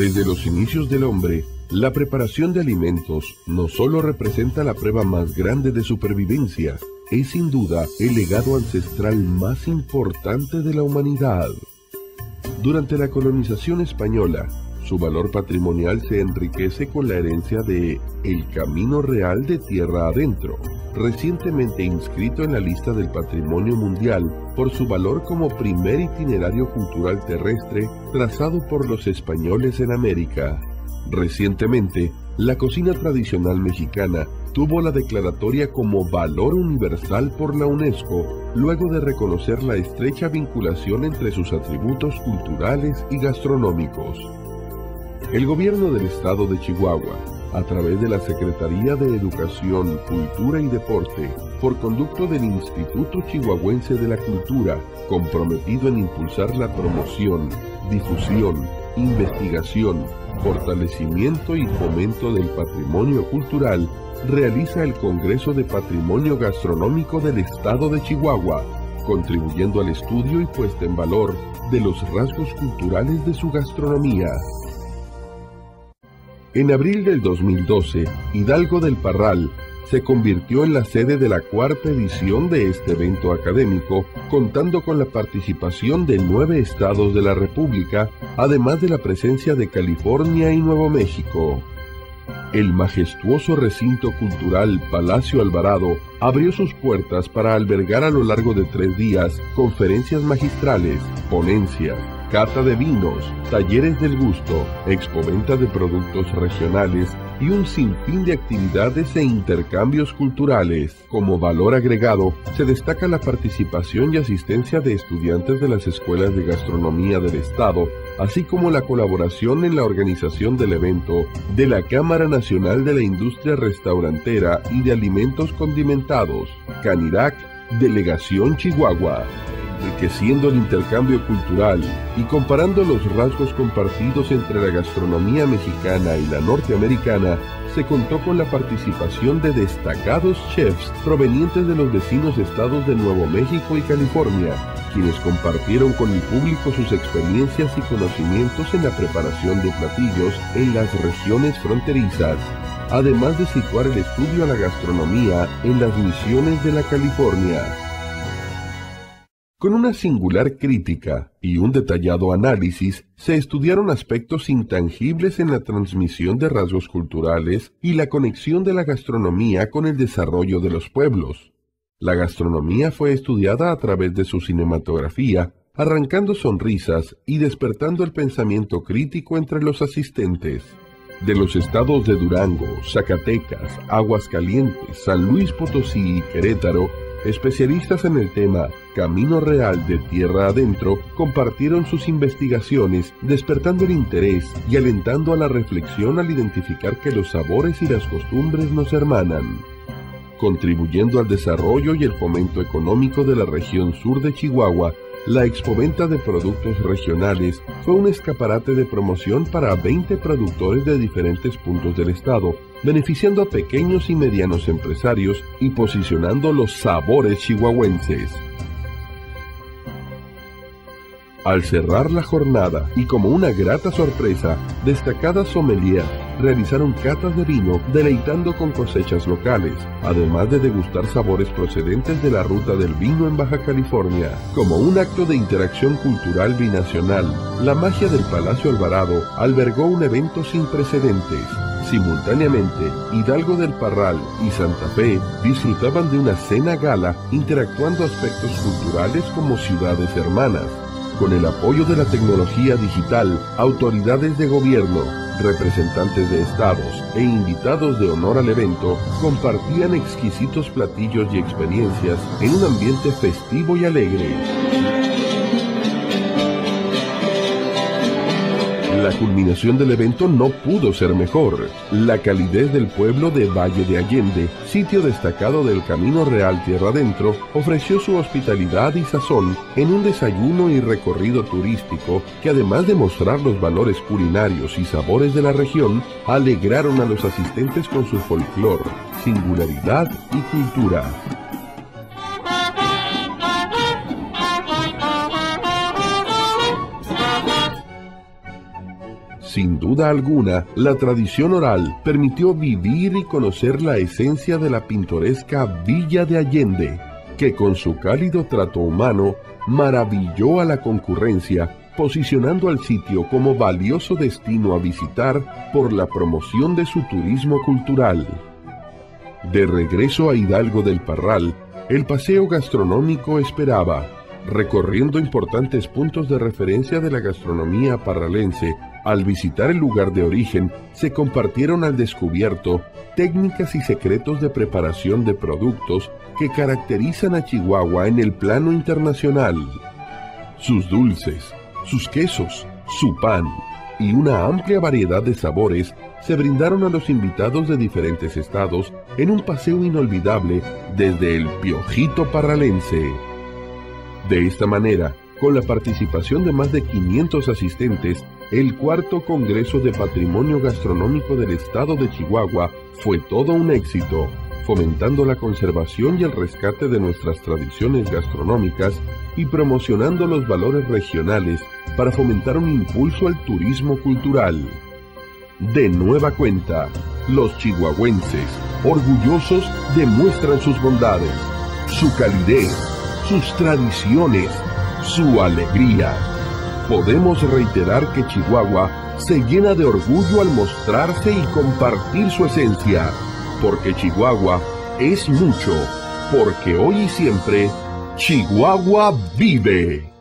Desde los inicios del hombre, la preparación de alimentos no solo representa la prueba más grande de supervivencia, es sin duda el legado ancestral más importante de la humanidad. Durante la colonización española, su valor patrimonial se enriquece con la herencia de El Camino Real de Tierra Adentro, recientemente inscrito en la lista del Patrimonio Mundial por su valor como primer itinerario cultural terrestre trazado por los españoles en América. Recientemente, la cocina tradicional mexicana tuvo la declaratoria como Valor Universal por la UNESCO, luego de reconocer la estrecha vinculación entre sus atributos culturales y gastronómicos. El gobierno del estado de Chihuahua, a través de la Secretaría de Educación, Cultura y Deporte, por conducto del Instituto Chihuahuense de la Cultura, comprometido en impulsar la promoción, difusión, investigación, fortalecimiento y fomento del patrimonio cultural, realiza el Congreso de Patrimonio Gastronómico del Estado de Chihuahua, contribuyendo al estudio y puesta en valor de los rasgos culturales de su gastronomía. En abril del 2012, Hidalgo del Parral se convirtió en la sede de la cuarta edición de este evento académico, contando con la participación de nueve estados de la República, además de la presencia de California y Nuevo México. El majestuoso recinto cultural Palacio Alvarado abrió sus puertas para albergar a lo largo de tres días conferencias magistrales, ponencias, cata de vinos, talleres del gusto, expoventa de productos regionales y un sinfín de actividades e intercambios culturales. Como valor agregado, se destaca la participación y asistencia de estudiantes de las escuelas de gastronomía del Estado, así como la colaboración en la organización del evento de la Cámara Nacional de la Industria Restaurantera y de Alimentos Condimentados, Canirac, Delegación Chihuahua enriqueciendo el intercambio cultural y comparando los rasgos compartidos entre la gastronomía mexicana y la norteamericana, se contó con la participación de destacados chefs provenientes de los vecinos estados de Nuevo México y California, quienes compartieron con el público sus experiencias y conocimientos en la preparación de platillos en las regiones fronterizas, además de situar el estudio a la gastronomía en las misiones de la California. Con una singular crítica y un detallado análisis, se estudiaron aspectos intangibles en la transmisión de rasgos culturales y la conexión de la gastronomía con el desarrollo de los pueblos. La gastronomía fue estudiada a través de su cinematografía, arrancando sonrisas y despertando el pensamiento crítico entre los asistentes. De los estados de Durango, Zacatecas, Aguascalientes, San Luis Potosí y Querétaro, Especialistas en el tema Camino Real de Tierra Adentro compartieron sus investigaciones, despertando el interés y alentando a la reflexión al identificar que los sabores y las costumbres nos hermanan, contribuyendo al desarrollo y el fomento económico de la región sur de Chihuahua la expoventa de productos regionales fue un escaparate de promoción para 20 productores de diferentes puntos del estado, beneficiando a pequeños y medianos empresarios y posicionando los sabores chihuahuenses. Al cerrar la jornada y como una grata sorpresa, destacadas sommeliers realizaron catas de vino deleitando con cosechas locales, además de degustar sabores procedentes de la ruta del vino en Baja California. Como un acto de interacción cultural binacional, la magia del Palacio Alvarado albergó un evento sin precedentes. Simultáneamente, Hidalgo del Parral y Santa Fe disfrutaban de una cena gala interactuando aspectos culturales como ciudades hermanas con el apoyo de la tecnología digital, autoridades de gobierno, representantes de estados e invitados de honor al evento compartían exquisitos platillos y experiencias en un ambiente festivo y alegre. Culminación del evento no pudo ser mejor. La calidez del pueblo de Valle de Allende, sitio destacado del Camino Real Tierra Adentro, ofreció su hospitalidad y sazón en un desayuno y recorrido turístico que además de mostrar los valores culinarios y sabores de la región, alegraron a los asistentes con su folclor, singularidad y cultura. Sin duda alguna, la tradición oral permitió vivir y conocer la esencia de la pintoresca Villa de Allende, que con su cálido trato humano maravilló a la concurrencia, posicionando al sitio como valioso destino a visitar por la promoción de su turismo cultural. De regreso a Hidalgo del Parral, el paseo gastronómico esperaba, recorriendo importantes puntos de referencia de la gastronomía parralense al visitar el lugar de origen, se compartieron al descubierto técnicas y secretos de preparación de productos que caracterizan a Chihuahua en el plano internacional. Sus dulces, sus quesos, su pan y una amplia variedad de sabores se brindaron a los invitados de diferentes estados en un paseo inolvidable desde el Piojito Parralense. De esta manera, con la participación de más de 500 asistentes, el cuarto Congreso de Patrimonio Gastronómico del Estado de Chihuahua fue todo un éxito, fomentando la conservación y el rescate de nuestras tradiciones gastronómicas y promocionando los valores regionales para fomentar un impulso al turismo cultural. De nueva cuenta, los chihuahuenses, orgullosos, demuestran sus bondades, su calidez, sus tradiciones, su alegría. Podemos reiterar que Chihuahua se llena de orgullo al mostrarse y compartir su esencia, porque Chihuahua es mucho, porque hoy y siempre Chihuahua vive.